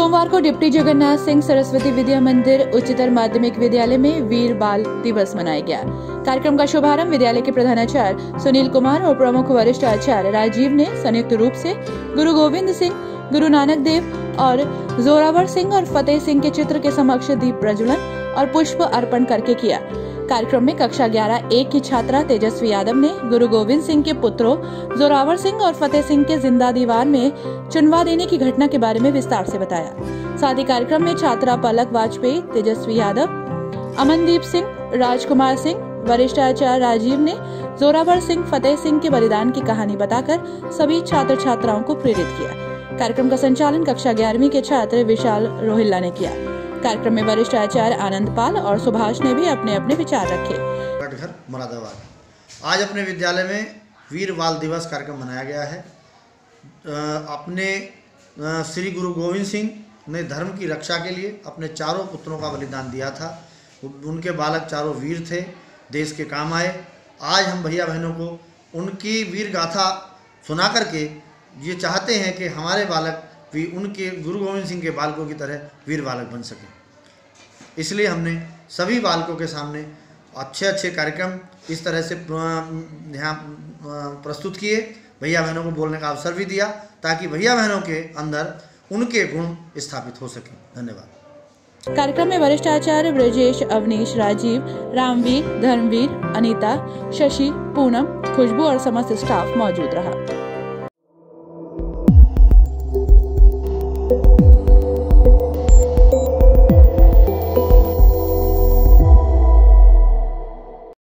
सोमवार को डिप्टी जगन्नाथ सिंह सरस्वती विद्या मंदिर उच्चतर माध्यमिक विद्यालय में वीर बाल दिवस मनाया गया। कार्यक्रम का शुभारंभ विद्यालय के प्रधानाचार्य सुनील कुमार और प्रमुख वरिष्ठ आचार्य राजीव ने संयुक्त रूप से गुरु गोविंद सिंह, गुरु नानक देव और जोरावर सिंह और फतेह सिंह के चित्र के समक्ष दीप प्रज्वलन और पुष्प अर्पण करके किया। कार्यक्रम में कक्षा 11 एक की छात्रा तेजस्वी यादव ने गुरु गोविंद सिंह के पुत्रों, जोरावर सिंह और फतेह सिंह के ज़िंदा दीवार में चुनवा देने की घटना के बारे में विस्तार से बताया। साथ ही कार्यक्रम में छात्रा पलक वाजपेयी, तेजस्वी यादव, अमनदीप सिंह, राजकुमार सिंह, वरिष्ठ आचार्य राजीव ने जोरावर सिंह, फतेह सिंह के बलिदान की कहानी बताकर सभी छात्र छात्राओं को प्रेरित किया। कार्यक्रम का संचालन कक्षा ग्यारहवीं के छात्र विशाल रोहिल्ला ने किया। कार्यक्रम में वरिष्ठ आचार्य आनंद पाल और सुभाष ने भी अपने अपने विचार रखे। घर मुरादाबाद। आज अपने विद्यालय में वीर बाल दिवस कार्यक्रम मनाया गया है। अपने श्री गुरु गोविंद सिंह ने धर्म की रक्षा के लिए अपने चारों पुत्रों का बलिदान दिया था। उनके बालक चारों वीर थे, देश के काम आए। आज हम भैया बहनों को उनकी वीर गाथा सुना करके ये चाहते हैं कि हमारे बालक भी उनके गुरु गोविंद सिंह के बालकों की तरह वीर बालक बन सके। इसलिए हमने सभी बालकों के सामने अच्छे अच्छे कार्यक्रम इस तरह से यहाँ प्रस्तुत किए। भैया बहनों को बोलने का अवसर भी दिया ताकि भैया बहनों के अंदर उनके गुण स्थापित हो सके। धन्यवाद। कार्यक्रम में वरिष्ठ आचार्य ब्रजेश, अवनीश, राजीव, रामवीर, धर्मवीर, अनीता, शशि, पूनम, खुशबू और समस्त स्टाफ मौजूद रहा।